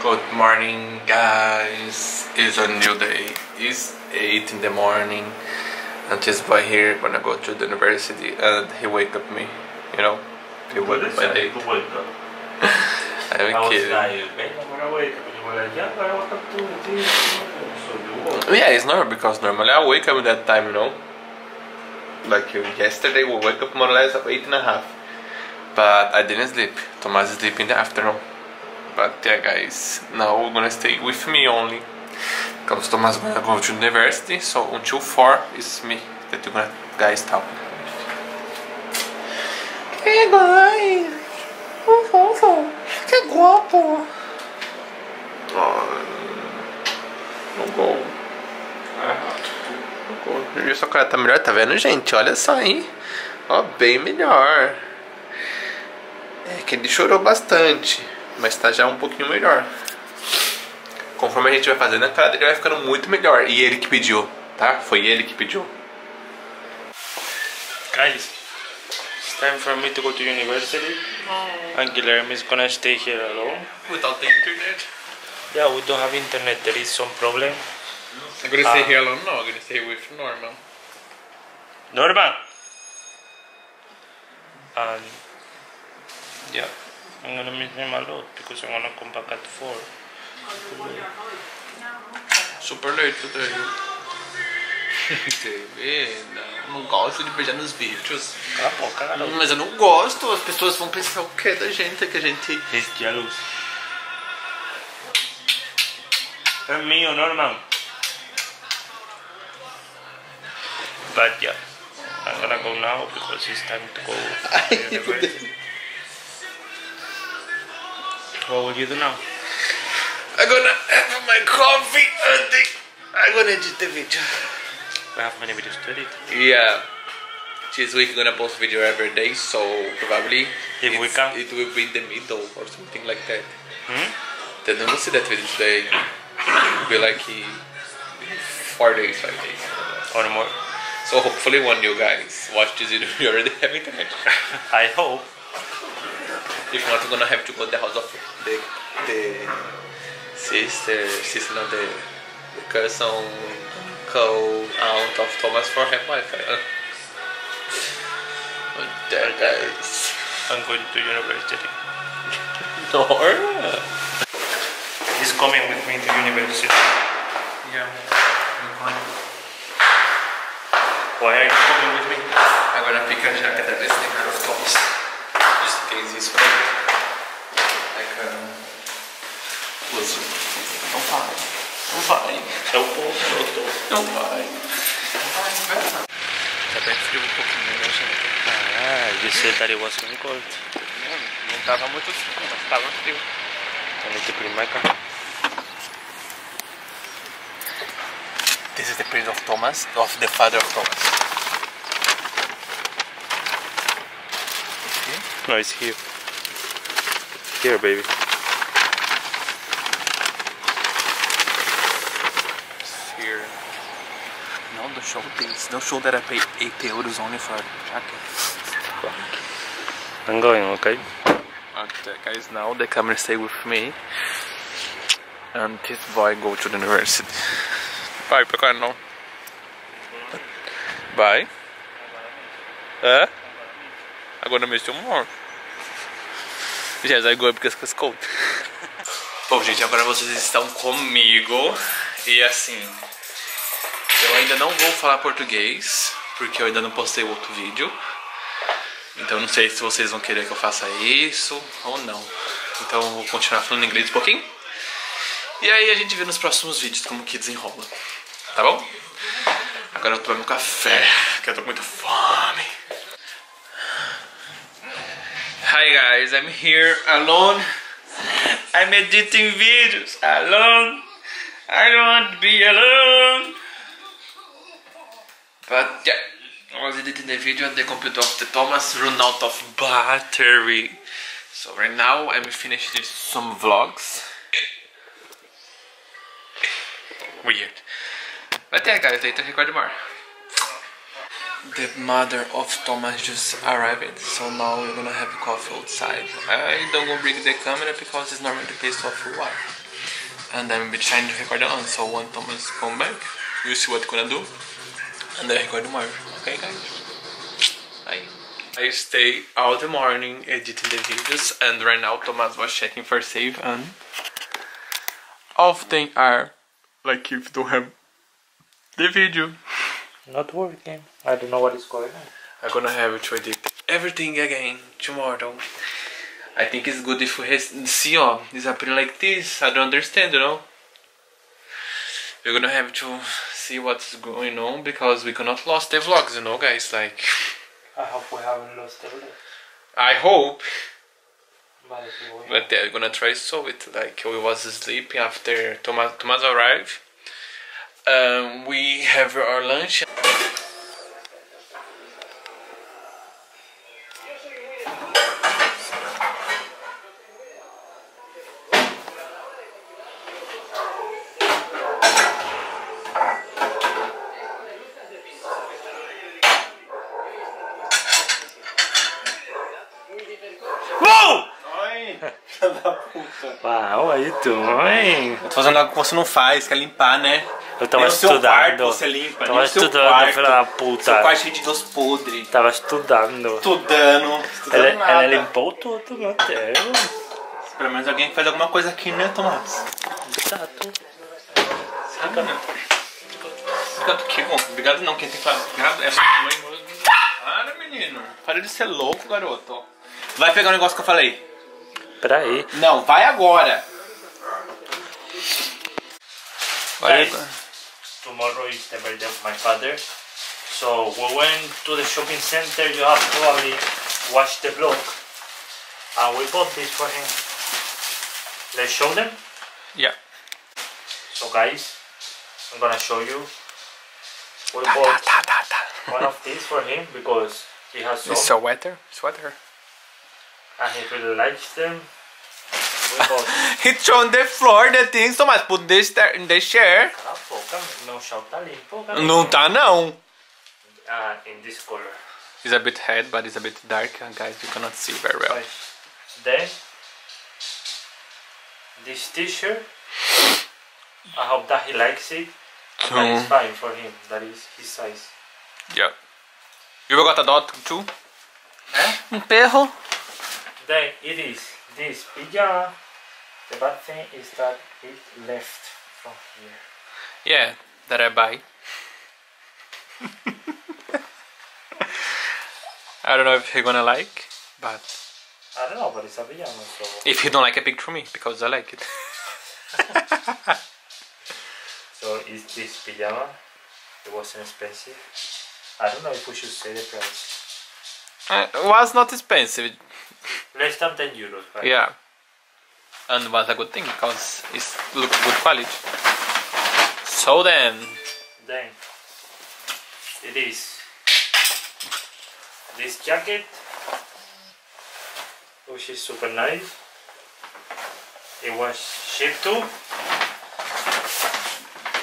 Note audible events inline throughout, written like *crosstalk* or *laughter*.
Good morning, guys. It's a new day. It's 8 in the morning. And this boy here gonna go to the university and he wake up me. You know? He wake up my day. Wake up. *laughs* I'm I was kidding. like, I'm gonna wake up. And you were like, yeah, but I woke up too. It's easy. So you woke. Yeah, it's normal because normally I wake up at that time, you know? Like yesterday we wake up more or less at 8 and a half. But I didn't sleep. Thomas sleep in the afternoon. But yeah guys, now we're gonna stay with me only. Because Thomas gonna go to university, so until 4 is me that you're gonna guys talk. Que guys! Que fofo! Que guapo! Não go. E sua cara tá melhor, tá vendo, gente? Olha só, hein? Ó, bem melhor. É que ele chorou bastante, mas tá já um pouquinho melhor. Conforme a gente vai fazendo, a cara dele vai ficando muito melhor. E ele que pediu, tá? Foi ele que pediu. Guys, it's time for me to go to university. And Guilherme is gonna stay here alone. Without the internet. Yeah, we don't have internet. There is some problem. I'm gonna stay here alone. No, I'm gonna stay with Norman. Norman! And yeah, I'm gonna miss him a lot because I'm gonna come back at 4. Super late today. TV, não, não gosto de beijar nos vídeos. Cala a boca, garoto. Mas eu não gosto, as pessoas vão pensar o que da gente, que a gente. He's jealous. É mío, Norman. But yeah, I'm gonna go now because it's time to go university. What will you do now? I'm gonna have my coffee and then I'm gonna edit the video. We have many videos to edit. Yeah. This week I'm gonna post video every day, so probably If we can. it will be in the middle or something like that. Hmm? Then we'll see that video today. It'll be like four days, five days. Or more. So hopefully when you guys watch this video, *laughs* you already have internet. *laughs* I hope. If not, we're gonna have to go to the house of the the sister, sister, not the, the cousin, uncle, aunt of Thomas for have Wi-Fi. But there, guys. I'm going to university. *laughs* Nora. He's coming with me to university. Yeah, we're going. Why are you coming with me? I'm gonna pick a jacket that is taken of Thomas, isso pra ele. É, cara. Uso. Não vai. Não vai. É o ponto que eu tô. Não vai. Não vai, não vai. Tá bem frio um pouquinho, né, gente? Ah, disse que estaria gosto de um. Não, não tava muito frio, mas tava frio. Então, não te primo mais cá. This is the print of Thomas, of the father of Thomas. No, it's here. Here, baby. Here. No, don't show this. Don't show that I paid 80 euros only for a jacket. I'm going, okay? Okay, guys, now the camera stay with me. And this boy go to the university. Bye, não. Bye. É? I'm gonna miss you more. Yes, I go because it's cold. Bom, gente, agora vocês estão comigo. E assim, eu ainda não vou falar português, porque eu ainda não postei outro vídeo. Então não sei se vocês vão querer que eu faça isso ou não. Então eu vou continuar falando inglês um pouquinho. E aí a gente vê nos próximos vídeos como que desenrola. Tá bom? Agora eu tô tomando um café, que eu tô com muita fome. Hi guys, I'm here alone. I'm editing videos alone. I don't want to be alone. But yeah, I was editing the video and the computer of the Thomas run out of battery. So right now I'm finishing some vlogs. Weird. But yeah guys, later record more. The mother of Thomas just arrived, so now we're gonna have coffee outside. I don't go bring the camera because it's normally the place of water. and I'm trying to record on. So when Thomas come back, you see what we're gonna do, and then record tomorrow. Okay, guys. Bye. I stay all the morning editing the videos, and right now Thomas was checking for save, and all of them are like if you don't have the video. Not working. I don't know what is going on. I'm gonna have to edit everything again tomorrow. I think it's good if we see ó, it's happening like this. I don't understand, you know. We're gonna have to see what's going on because we cannot lose the vlogs, you know, guys. Like, I hope we haven't lost the everything. I hope, But but they're gonna try to solve it. Like, we was sleeping after Thomas Thomas arrived. Um, we have our lunch. *laughs* Filha da puta. Aí tu, hein? Tô fazendo algo que você não faz, quer limpar, né? Eu tava Nem seu estudando. quarto você limpa, Tava estudando, quarto. filha puta. Seu quarto cheio de doce podre. Tava estudando. Estudando, estudando Ela, nada. ela limpou tudo no hotel. Pelo menos alguém faz alguma coisa aqui, né, Tomás? Exato. Sabe, né? Obrigado, que bom. Obrigado não, quem tem que falar obrigado é minha mãe. Para, menino. Para de ser louco, garoto. Vai pegar o negócio que eu falei. Peraí. Não, vai agora. Olha, Guys, tomorrow is the birthday of my father. So we went to the shopping center. You have probably watched the vlog. And we bought this for him. Let's show them. yeah. So guys, I'm gonna show you. We bought one of these for him because he has some It's a sweater, sweater. and he really likes them. We. *laughs* He thrown on the floor the things, Tomás. Put this there in the chair. Boca, no chão tá limpo. Não tá, não. Ah, in this color. It's a bit red, but it's a bit dark, guys. You cannot see very well. Right. Then this t-shirt. I hope that he likes it. And that is So- fine for him. That is his size. Yeah. You got a dog too? Eh? Um perro. Then it is this pijama. The bad thing is that it left from here. Yeah, that I buy. I don't know if you're gonna like, but I don't know, but it's a pajama, so if you don't like a picture me, because I like it. *laughs* so it's this pajama. It wasn't expensive. I don't know if we should say the price. Uh, it was not expensive, Less than 10 euros, right? yeah. And was a good thing because it's look good quality. So then, Then it is this jacket, which is super nice. It was shipped too,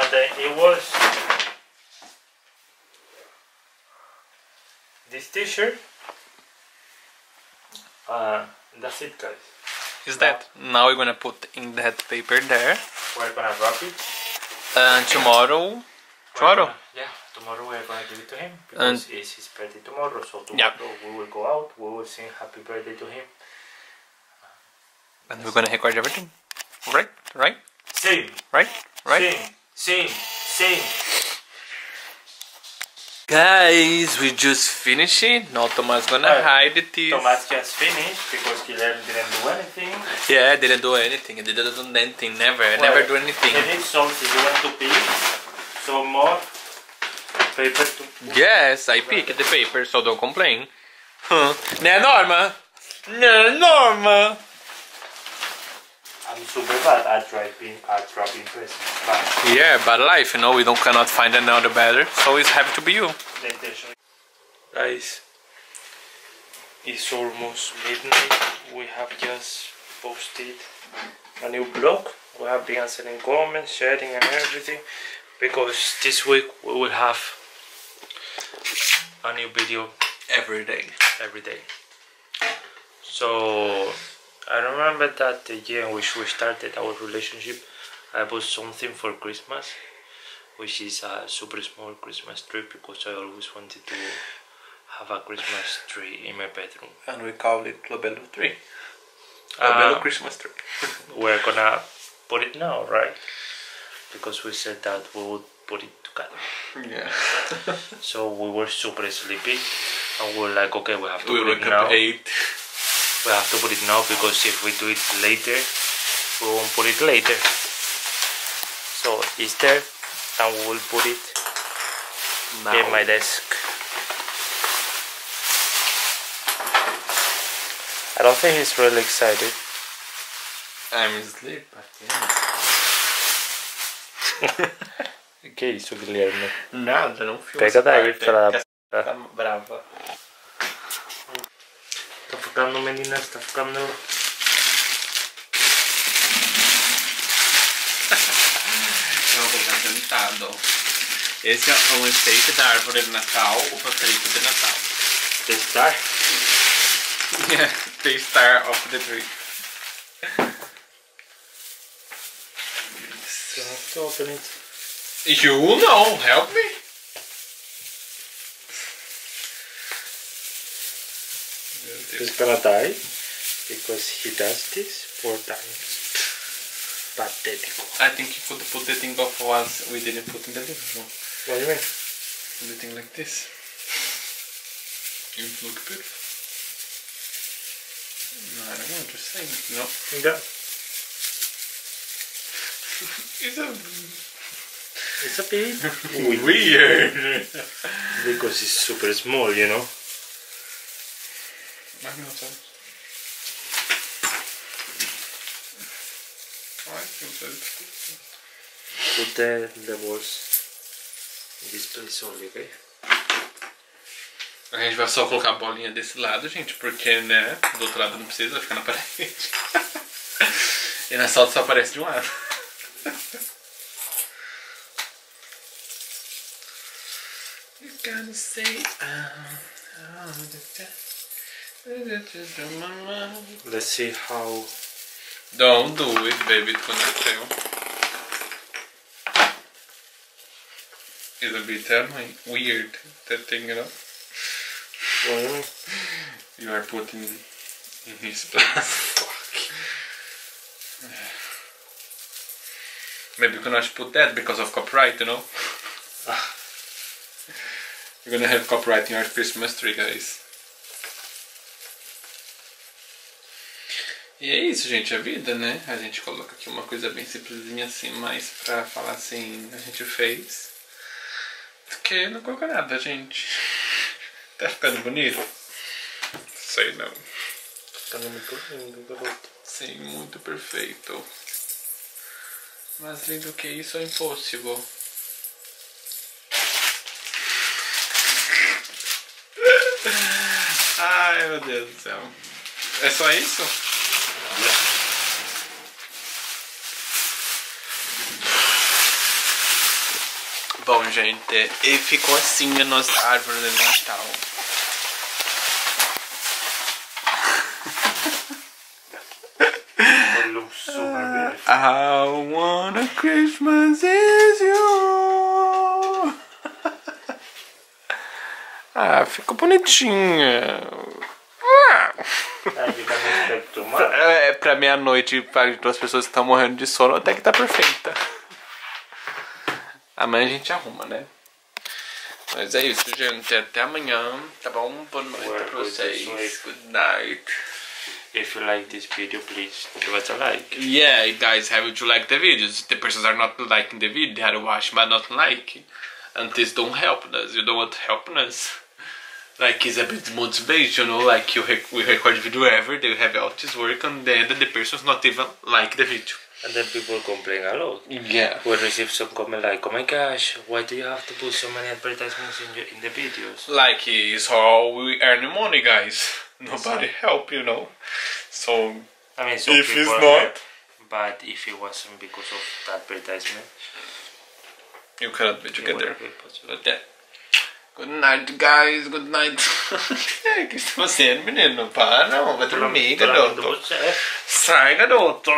and then it was this T-shirt. Uh, that's it, guys. is that now we're gonna put in that paper there, We're gonna wrap it. Uh, and tomorrow, tomorrow. gonna- yeah, tomorrow we're gonna give it to him because it's his birthday tomorrow. So Yeah. tomorrow we will go out. We will sing happy birthday to him. And we're gonna record everything. Right? Right? Sing, Right? Right? sing, sing, sing. Guys, we just finished it. Now Thomas gonna Uh, hide the teeth. Thomas just finished because Guilherme didn't do anything. Yeah, didn't do anything. I didn't do anything. Never. I never do anything. He did something. He went to pee. Some more paper to. Yes, I picked the paper, so don't complain. Huh. Né, Norma? Né, Norma? I'm super bad at wrapping at wrapping presents. But Yeah, but life, you know, we don't cannot find another better, so it's have to be you. Guys, it's almost midnight. We have just posted a new blog. We have been answering comments, sharing, and everything because this week we will have a new video Every day. every day. So I remember that the year in which we started our relationship, I bought something for Christmas, which is a super small Christmas tree because I always wanted to have a Christmas tree in my bedroom. And we call it Lobelo tree. Lobelo Uh, Christmas tree. *laughs* we're gonna put it now, right? Because we said that we would put it together. yeah. So we were super sleepy, and we were like, okay, we have to we put wake it up now. eight. We have to put it now because if we do it later, we won't put it later. So it's there, and we will put it Now. in my desk. I don't think he's really excited. I'm asleep, but yeah. Que isso, Guilherme? Nada, não filma Pega essa daí, parte, filha focado no Mendinés, está ficando nele. *laughs* Eu tá vou ficar sentado. Esse é um enfeite da árvore de Natal, o Patrick de Natal. The Star? *laughs* The Star of the Tree. Stop open it. You? know help me. He's gonna die because he does this four times. Pathetic. I think you could put the thing of was we didn't put in the living room. What do you mean? The thing like this. It would look beautiful. No, I don't know, just saying, you know. Yeah. *laughs* It's a It's a bit *laughs* weird. because it's super small, you know. I know so. I think so. Put the, balls in this place only, okay? A gente vai só colocar a bolinha desse lado, gente, porque, né, do outro lado não precisa, ficar na parede. *laughs* e na solta só aparece de um lado. You gotta say, ah, ah, Let's see how Don't do it, baby, it's gonna fail. A bit annoying, weird, that thing, you know? you? You are putting in his place. Maybe you cannot put that because of copyright, you know? Ah. You're gonna have copyright in your Christmas tree, guys. E é isso, gente, a vida, né? A gente coloca aqui uma coisa bem simplesinha assim, mais pra falar assim, a gente fez. Porque não coloca nada, gente. *laughs* Tá ficando bonito? Sei não. Ficando muito lindo, garoto. Sim, muito perfeito. Mais lindo que isso é impossível. *laughs* Ai meu Deus do céu. É só isso? Bom, gente, e ficou assim a nossa árvore de Natal. Beautiful. I want a Christmas is you. ah, ficou bonitinha. Ah. Ah, much. É, pra meia-noite, para duas pessoas que estão morrendo de sono, até que tá perfeita. Amanhã a gente arruma, né? Mas é isso, gente. Até amanhã, tá bom? Boa noite Boa pra vocês. Good night. If you like this video, please give us a like. Yeah, guys, have to like the videos. The persons are not liking the video, they are watching but not like. And this don't help us. You don't want helping us. Like it's a bit motivational. Like you rec- we record video every day, we have all this work, and then the persons not even like the video. And then people complain a lot. Yeah. We receive some comment like, oh my gosh, why do you have to put so many advertisements in, your, in the videos? Like it's how we earn money, guys. Nobody help, you know. So I mean, some If it's not- help, but if it wasn't because of the advertisement, you cannot be together. wouldn't be possible. But yeah. Good night, guys. Good night. O que você tá fazendo, menino? Para, não. Vai dormir, Pelo amor garoto. do céu. Sai, garoto.